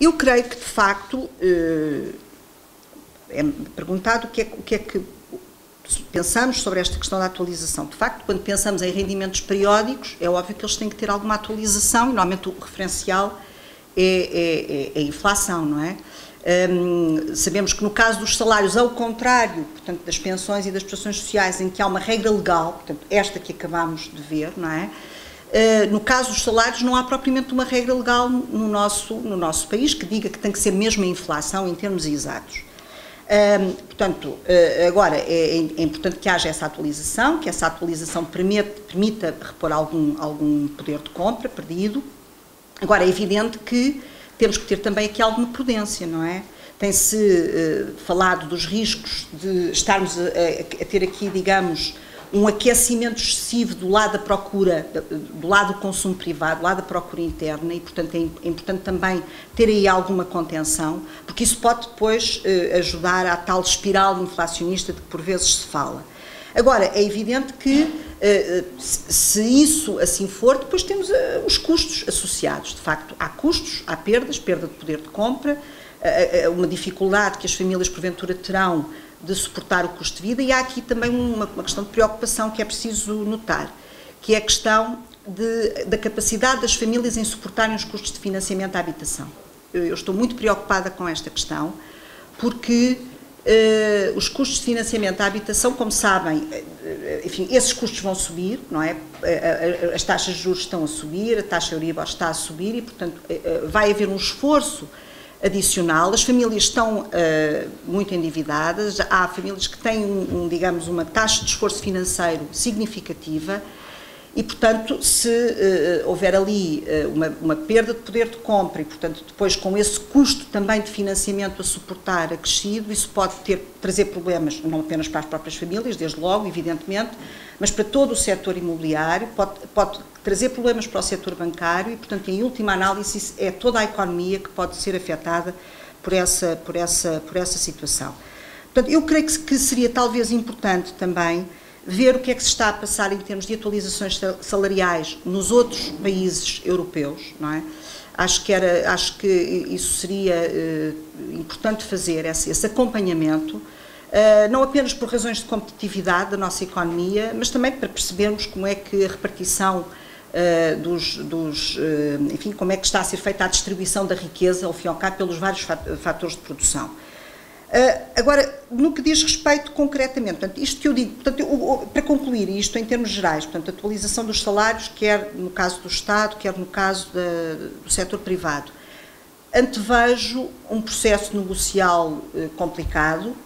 Eu creio que, de facto, é perguntado o que, é, o que é que pensamos sobre esta questão da atualização. De facto, quando pensamos em rendimentos periódicos, é óbvio que eles têm que ter alguma atualização e, normalmente, o referencial é, é, é a inflação, não é? Um, sabemos que no caso dos salários, ao contrário, portanto, das pensões e das prestações sociais, em que há uma regra legal, portanto, esta que acabamos de ver, não é? Uh, no caso dos salários, não há propriamente uma regra legal no nosso, no nosso país que diga que tem que ser mesmo a inflação em termos exatos. Um, portanto, uh, agora é, é, importante que haja essa atualização, que essa atualização permita repor algum, algum poder de compra perdido. Agora, é evidente que temos que ter também aqui alguma prudência, não é? Tem-se uh, falado dos riscos de estarmos a, a, ter aqui, digamos, um aquecimento excessivo do lado da procura, do lado do consumo privado, do lado da procura interna e, portanto, é, é importante também ter aí alguma contenção, porque isso pode depois uh, ajudar à tal espiral inflacionista de que por vezes se fala. Agora, é evidente que uh, se isso assim for, depois temos os custos associados. De facto, há custos, há perdas, perda de poder de compra, uma dificuldade que as famílias porventura terão de suportar o custo de vida e há aqui também uma, uma questão de preocupação que é preciso notar, que é a questão de, da capacidade das famílias em suportarem os custos de financiamento à habitação. Eu, eu estou muito preocupada com esta questão, porque Uh, os custos de financiamento à habitação, como sabem, uh, enfim, esses custos vão subir, não é? As taxas de juros estão a subir, a taxa Euribor está a subir e, portanto, vai haver um esforço adicional. As famílias estão muito endividadas, há famílias que têm, um, um, digamos, uma taxa de esforço financeiro significativa e, portanto, se uh, houver ali uh, uma, uma, perda de poder de compra e, portanto, depois com esse custo também de financiamento a suportar acrescido, isso pode ter, trazer problemas não apenas para as próprias famílias, desde logo, evidentemente, mas para todo o setor imobiliário, pode, pode trazer problemas para o setor bancário e, portanto, em última análise, é toda a economia que pode ser afetada por essa, por essa, por essa situação. Portanto, eu creio que, que seria talvez importante também ver o que é que se está a passar em termos de atualizações salariais nos outros países europeus, não é? Acho que, era, acho que isso seria uh, importante fazer, esse, esse acompanhamento, uh, não apenas por razões de competitividade da nossa economia, mas também para percebermos como é que a repartição uh, dos, dos enfim, como é que está a ser feita a distribuição da riqueza, ao fim e ao cabo, pelos vários fatores de produção. Agora, no que diz respeito concretamente, portanto, isto que eu digo, portanto, eu, para concluir isto em termos gerais, portanto, atualização dos salários, quer no caso do Estado, quer no caso do setor privado, antevejo um processo negocial uh, complicado,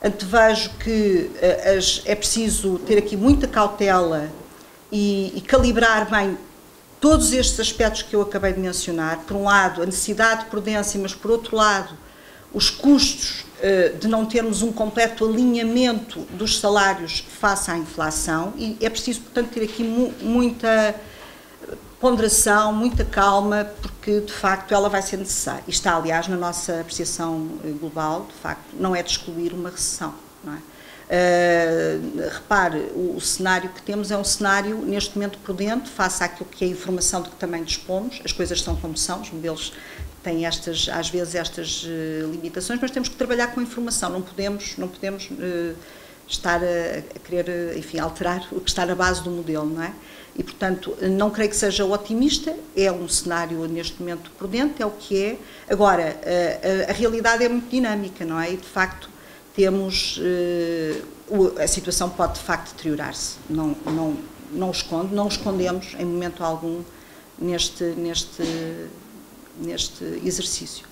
antevejo que uh, as, é preciso ter aqui muita cautela e, e calibrar bem todos estes aspectos que eu acabei de mencionar. Por um lado, a necessidade de prudência, mas por outro lado, os custos eh, de não termos um completo alinhamento dos salários face à inflação e é preciso, portanto, ter aqui mu muita ponderação, muita calma, porque de facto ela vai ser necessária. E está, aliás, na nossa apreciação eh, global, de facto, não é de excluir uma recessão. Não é? Uh, repare, o, o, cenário que temos é um cenário neste momento prudente, face àquilo que é a informação de que também dispomos, as coisas são como são, os modelos tem estas, às vezes estas uh, limitações, mas temos que trabalhar com a informação, não podemos, não podemos uh, estar a, querer, enfim, alterar o que está na base do modelo, não é? E, portanto, não creio que seja otimista, é um cenário neste momento prudente, é o que é. Agora, a, a, a realidade é muito dinâmica, não é? E, de facto, temos, a situação pode, de facto, deteriorar-se, não, não, não esconde, não escondemos em momento algum neste, neste neste exercício.